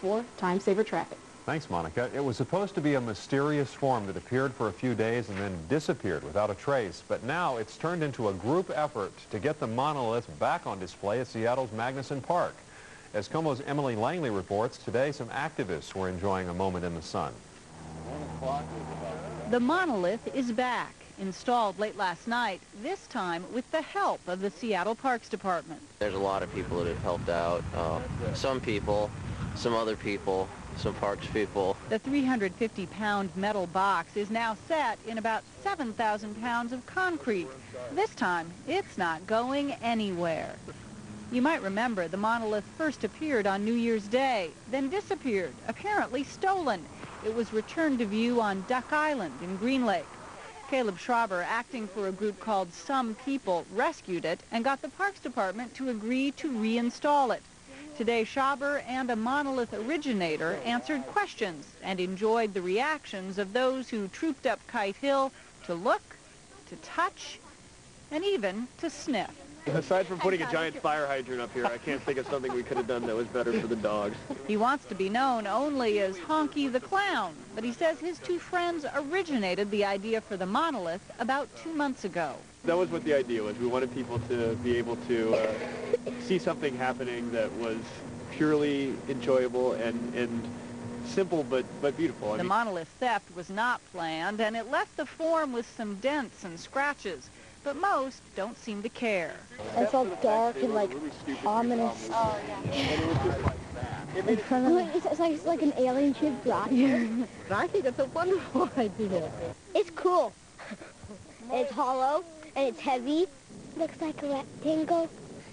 for Time Saver Traffic. Thanks, Monica. It was supposed to be a mysterious form that appeared for a few days and then disappeared without a trace. But now it's turned into a group effort to get the monolith back on display at Seattle's Magnuson Park. As KOMO's Emily Langley reports, today some activists were enjoying a moment in the sun. The monolith is back, installed late last night, this time with the help of the Seattle Parks Department. There's a lot of people that have helped out. Uh, some people, some other people, some parks people. The 350-pound metal box is now set in about 7,000 pounds of concrete. This time, it's not going anywhere. You might remember the monolith first appeared on New Year's Day, then disappeared, apparently stolen. It was returned to view on Duck Island in Green Lake. Caleb Schaber, acting for a group called Some People, rescued it and got the Parks Department to agree to reinstall it. Today, Schaber and a monolith originator answered questions and enjoyed the reactions of those who trooped up Kite Hill to look, to touch, and even to sniff. Aside from putting a giant fire hydrant up here, I can't think of something we could have done that was better for the dogs. He wants to be known only as Honky the Clown, but he says his two friends originated the idea for the monolith about two months ago. That was what the idea was. We wanted people to be able to uh, see something happening that was purely enjoyable and, and simple but, but beautiful. I the mean, monolith theft was not planned, and it left the form with some dents and scratches. But most don't seem to care. It's all dark and like ominous. Oh, yeah. It's, it's, like, it's like an alien ship black. I think it's a wonderful idea. It's cool. it's hollow and it's heavy. Looks like a rectangle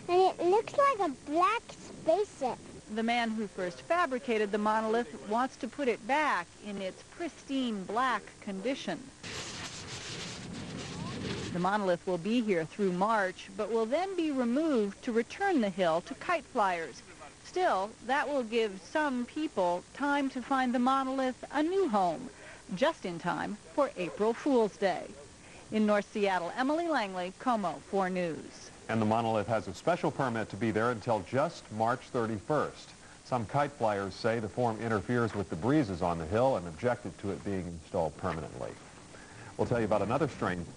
and it looks like a black spaceship. The man who first fabricated the monolith wants to put it back in its pristine black condition. The monolith will be here through March, but will then be removed to return the hill to kite flyers. Still, that will give some people time to find the monolith a new home, just in time for April Fool's Day. In North Seattle, Emily Langley, KOMO 4 News. And the monolith has a special permit to be there until just March 31st. Some kite flyers say the form interferes with the breezes on the hill and objected to it being installed permanently. We'll tell you about another strange